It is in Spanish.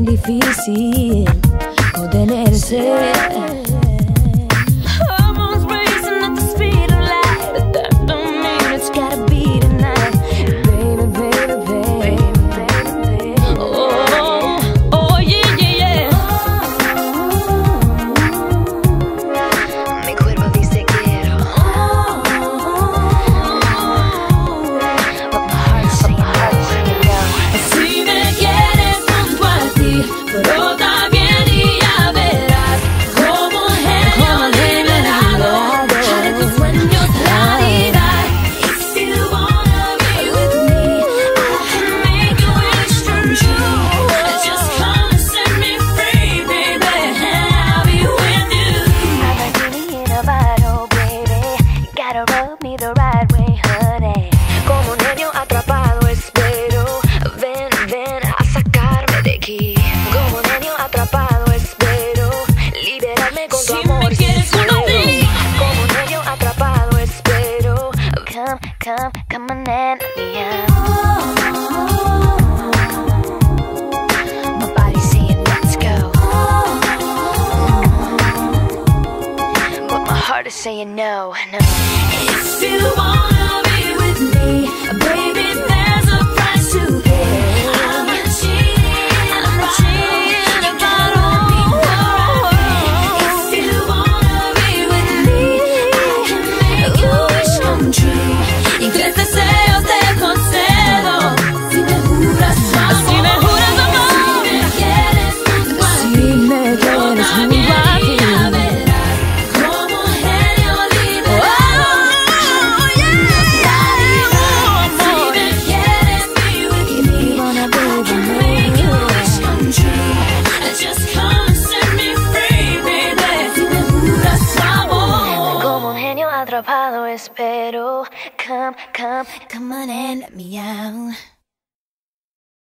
tan difícil contenerse. Me honey. Como un niño atrapado espero. Ven, ven a sacarme de aquí. Como un niño atrapado espero. Liberarme con tu amor. Me quieres una. Como un niño atrapado espero. Come, come, come on and. saying no, no. If you wanna be with me, 잡아도 espero Come, come, come on and let me out